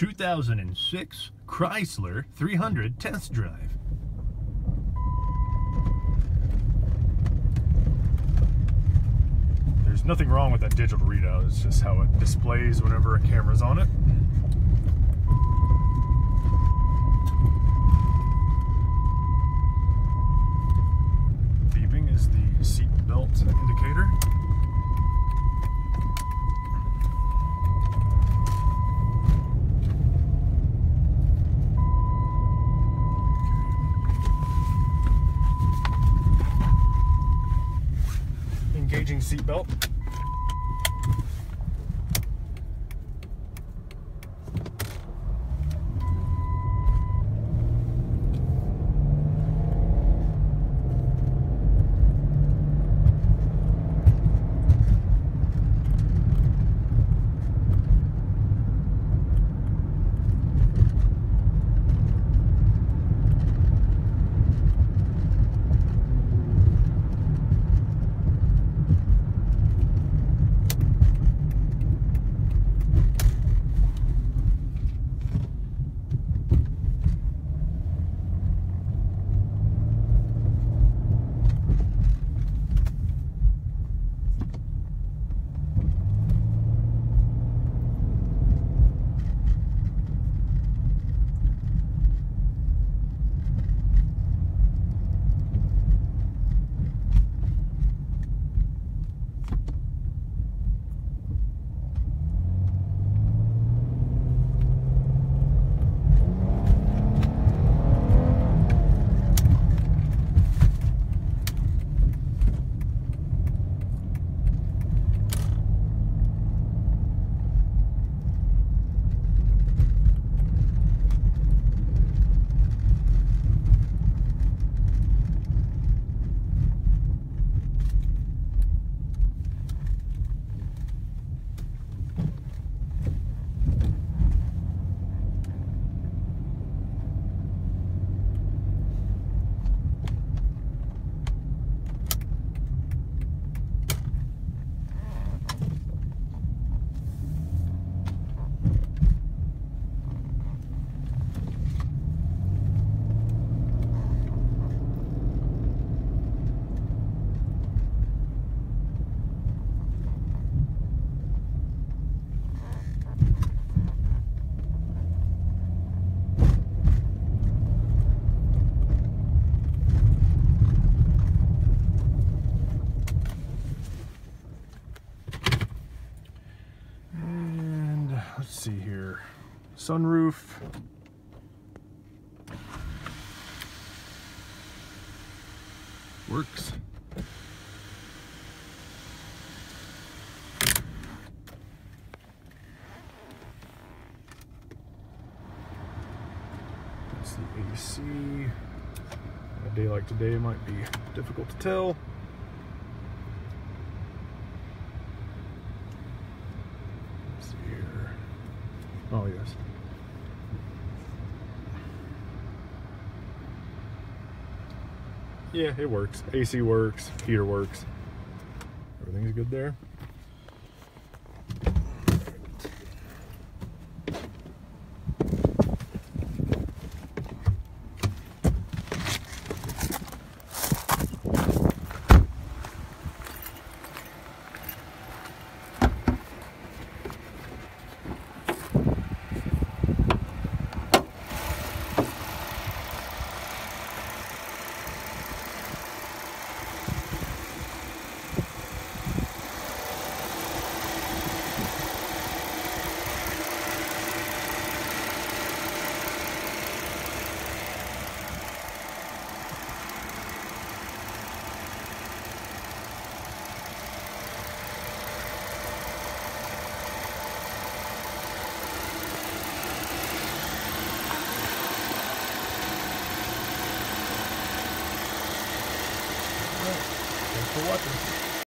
2006 Chrysler 300 test drive. There's nothing wrong with that digital readout, it's just how it displays whenever a camera's on it. Engaging seatbelt. See here. Sunroof. Works. That's the AC. A day like today might be difficult to tell. Let's see here. Oh, yes. Yeah, it works. AC works, heater works. Everything's good there. For watching.